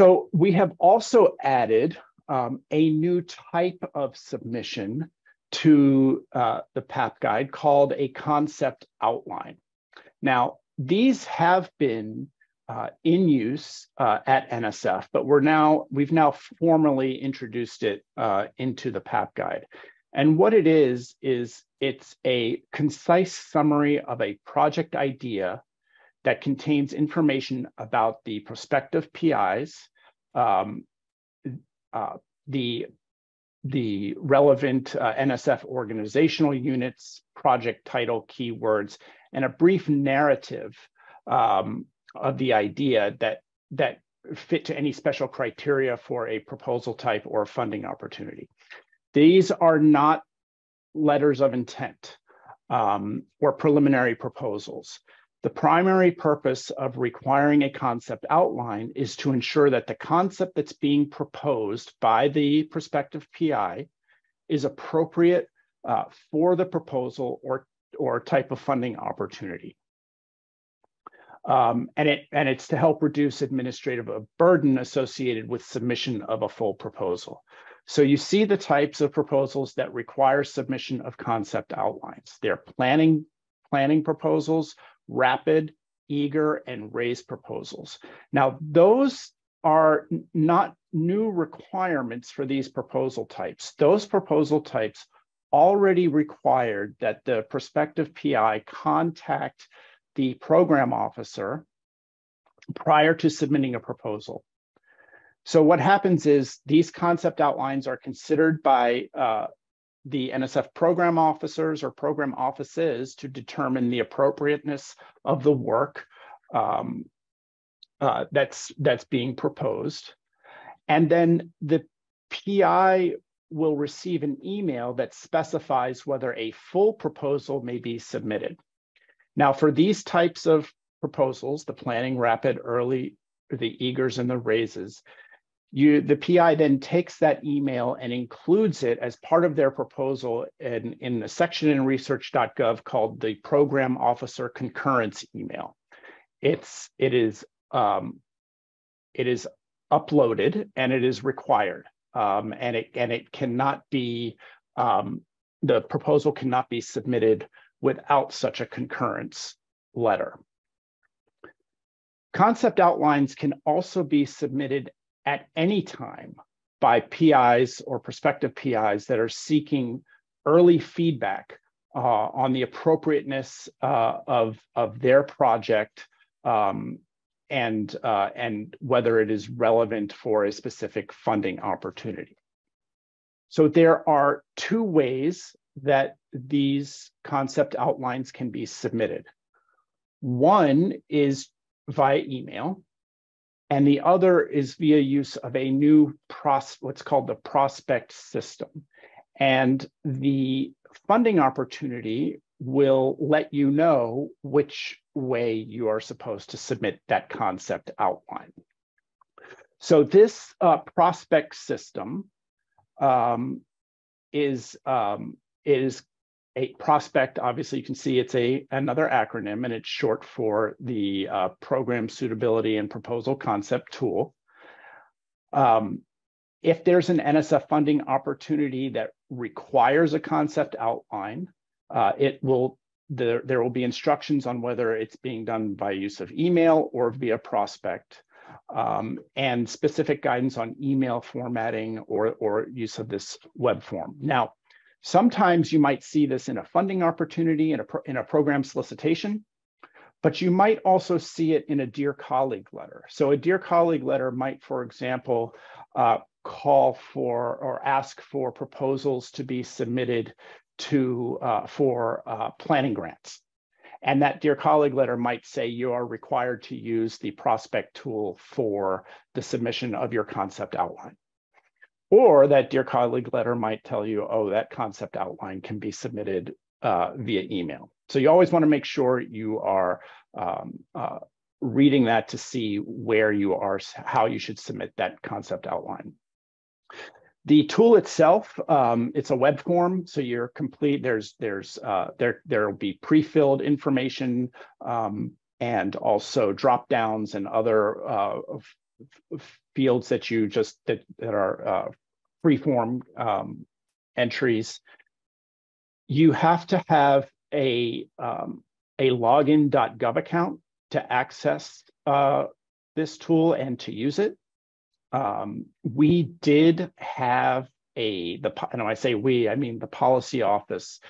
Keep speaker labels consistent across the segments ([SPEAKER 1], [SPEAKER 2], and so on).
[SPEAKER 1] So we have also added um, a new type of submission to uh, the PAP guide called a concept outline. Now, these have been uh, in use uh, at NSF, but we're now we've now formally introduced it uh, into the PAP guide. And what it is is it's a concise summary of a project idea that contains information about the prospective PIs, um, uh, the the relevant uh, NSF organizational units, project title, keywords, and a brief narrative um, of the idea that that fit to any special criteria for a proposal type or funding opportunity. These are not letters of intent um, or preliminary proposals. The primary purpose of requiring a concept outline is to ensure that the concept that's being proposed by the prospective PI is appropriate uh, for the proposal or, or type of funding opportunity. Um, and, it, and it's to help reduce administrative burden associated with submission of a full proposal. So you see the types of proposals that require submission of concept outlines. They're planning, planning proposals, rapid, eager, and raise proposals. Now, those are not new requirements for these proposal types. Those proposal types already required that the prospective PI contact the program officer prior to submitting a proposal. So what happens is these concept outlines are considered by uh, the NSF program officers or program offices to determine the appropriateness of the work um, uh, that's that's being proposed. And then the PI will receive an email that specifies whether a full proposal may be submitted. Now, for these types of proposals, the planning, rapid, early, the eagers, and the raises, you the PI then takes that email and includes it as part of their proposal in, in the section in research.gov called the program officer concurrence email. It's it is um, it is uploaded and it is required um, and it and it cannot be um, the proposal cannot be submitted without such a concurrence letter. Concept outlines can also be submitted at any time by PIs or prospective PIs that are seeking early feedback uh, on the appropriateness uh, of, of their project um, and, uh, and whether it is relevant for a specific funding opportunity. So there are two ways that these concept outlines can be submitted. One is via email, and the other is via use of a new pros, what's called the ProSPCT system. And the funding opportunity will let you know which way you are supposed to submit that concept outline. So this uh, ProSPCT system um, is um, is a ProSPCT, obviously you can see it's a another acronym and it's short for the uh, Program Suitability and Proposal Concept Tool. Um, if there's an NSF funding opportunity that requires a concept outline, uh, it will there, there will be instructions on whether it's being done by use of email or via ProSPCT um, and specific guidance on email formatting or, or use of this web form. Now, Sometimes you might see this in a funding opportunity in a, in a program solicitation, but you might also see it in a Dear Colleague letter. So a Dear Colleague letter might, for example, uh, call for or ask for proposals to be submitted to uh, for uh, planning grants. And that Dear Colleague letter might say you are required to use the ProSPCT tool for the submission of your concept outline. Or that Dear Colleague letter might tell you, oh, that concept outline can be submitted uh, via email. So you always want to make sure you are um, uh, reading that to see where you are, how you should submit that concept outline. The tool itself, um, it's a web form, so you're complete. There's there's uh, there there will be pre-filled information um, and also drop downs and other uh, fields that you just that that are uh, free-form um, entries. You have to have a um, a login.gov account to access uh, this tool and to use it. Um, we did have a the and I say we, I mean the policy office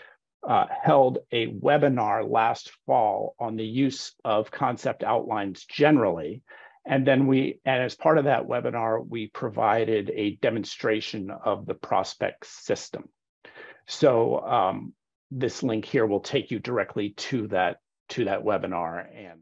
[SPEAKER 1] uh, held a webinar last fall on the use of concept outlines generally. And then we, and as part of that webinar, we provided a demonstration of the ProSPCT system. So um, this link here will take you directly to that to that webinar and